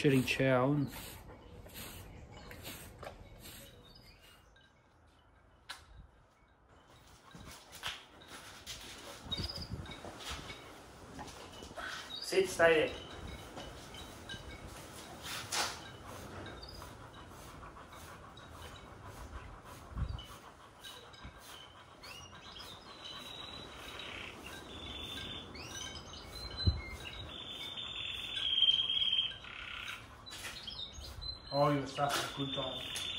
shedding chow and Sit, stay there. Oh, you starting a good time.